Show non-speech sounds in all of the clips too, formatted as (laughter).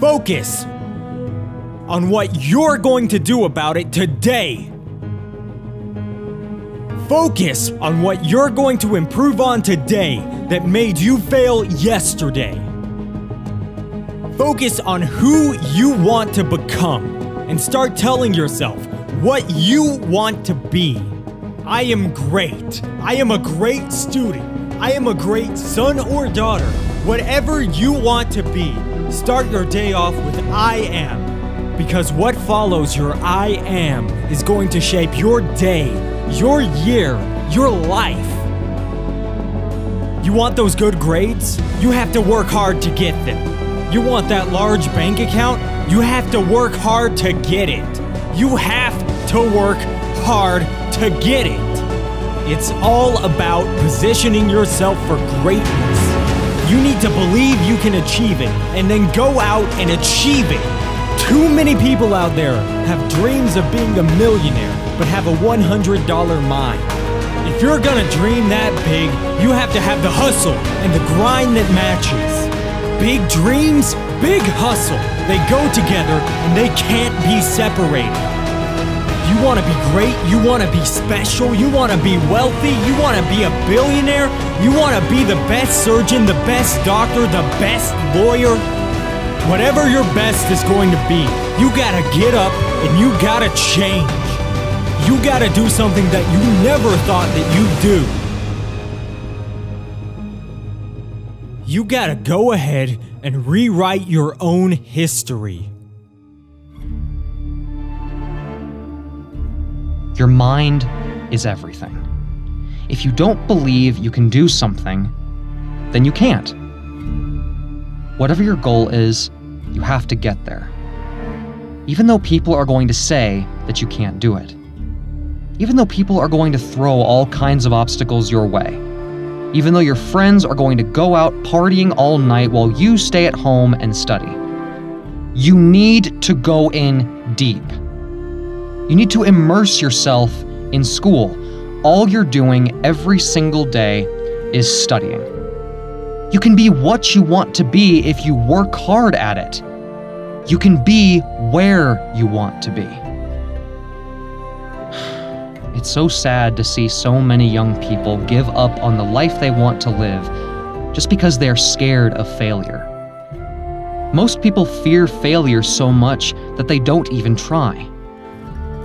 Focus on what you're going to do about it today. Focus on what you're going to improve on today that made you fail yesterday. Focus on who you want to become and start telling yourself what you want to be. I am great. I am a great student. I am a great son or daughter. Whatever you want to be, start your day off with I am. Because what follows your I am is going to shape your day your year, your life. You want those good grades? You have to work hard to get them. You want that large bank account? You have to work hard to get it. You have to work hard to get it. It's all about positioning yourself for greatness. You need to believe you can achieve it and then go out and achieve it. Too many people out there have dreams of being a millionaire but have a $100 mind. If you're gonna dream that big, you have to have the hustle and the grind that matches. Big dreams, big hustle. They go together and they can't be separated. You wanna be great, you wanna be special, you wanna be wealthy, you wanna be a billionaire, you wanna be the best surgeon, the best doctor, the best lawyer. Whatever your best is going to be, you gotta get up and you gotta change. You gotta do something that you never thought that you'd do. You gotta go ahead and rewrite your own history. Your mind is everything. If you don't believe you can do something, then you can't. Whatever your goal is, you have to get there. Even though people are going to say that you can't do it even though people are going to throw all kinds of obstacles your way. Even though your friends are going to go out partying all night while you stay at home and study. You need to go in deep. You need to immerse yourself in school. All you're doing every single day is studying. You can be what you want to be if you work hard at it. You can be where you want to be. (sighs) It's so sad to see so many young people give up on the life they want to live just because they're scared of failure. Most people fear failure so much that they don't even try.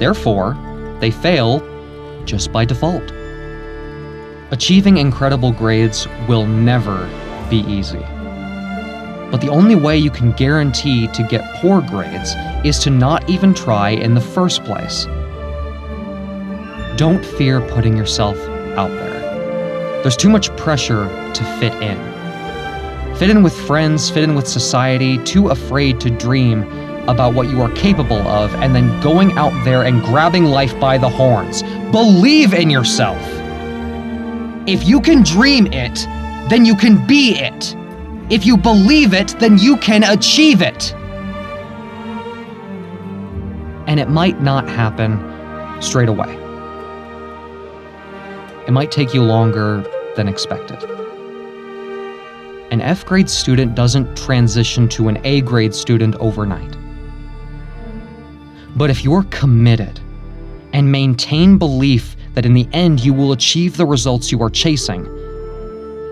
Therefore, they fail just by default. Achieving incredible grades will never be easy. But the only way you can guarantee to get poor grades is to not even try in the first place. Don't fear putting yourself out there. There's too much pressure to fit in. Fit in with friends, fit in with society, too afraid to dream about what you are capable of, and then going out there and grabbing life by the horns. Believe in yourself. If you can dream it, then you can be it. If you believe it, then you can achieve it. And it might not happen straight away. It might take you longer than expected. An F grade student doesn't transition to an A grade student overnight. But if you're committed and maintain belief that in the end you will achieve the results you are chasing,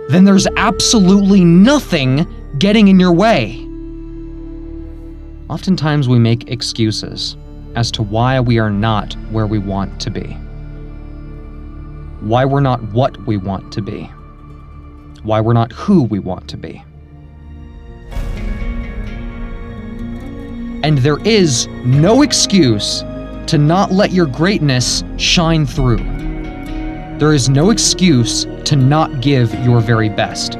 then there's absolutely nothing getting in your way. Oftentimes we make excuses as to why we are not where we want to be why we're not what we want to be, why we're not who we want to be. And there is no excuse to not let your greatness shine through. There is no excuse to not give your very best.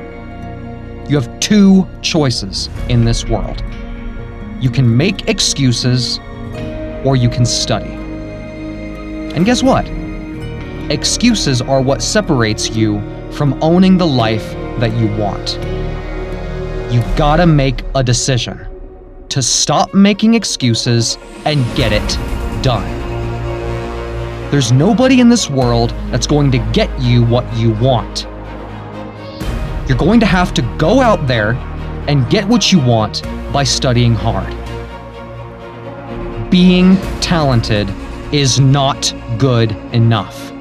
You have two choices in this world. You can make excuses or you can study. And guess what? Excuses are what separates you from owning the life that you want. You gotta make a decision to stop making excuses and get it done. There's nobody in this world that's going to get you what you want. You're going to have to go out there and get what you want by studying hard. Being talented is not good enough.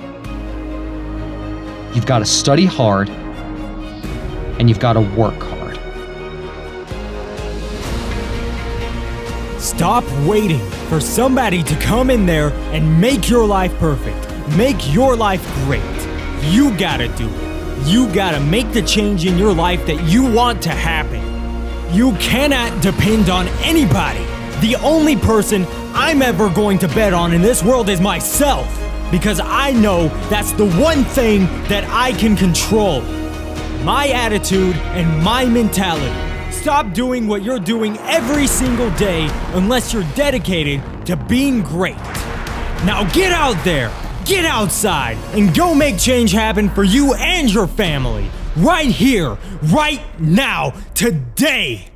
You've got to study hard and you've got to work hard. Stop waiting for somebody to come in there and make your life perfect. Make your life great. You gotta do it. You gotta make the change in your life that you want to happen. You cannot depend on anybody. The only person I'm ever going to bet on in this world is myself. Because I know that's the one thing that I can control. My attitude and my mentality. Stop doing what you're doing every single day unless you're dedicated to being great. Now get out there, get outside, and go make change happen for you and your family. Right here, right now, today.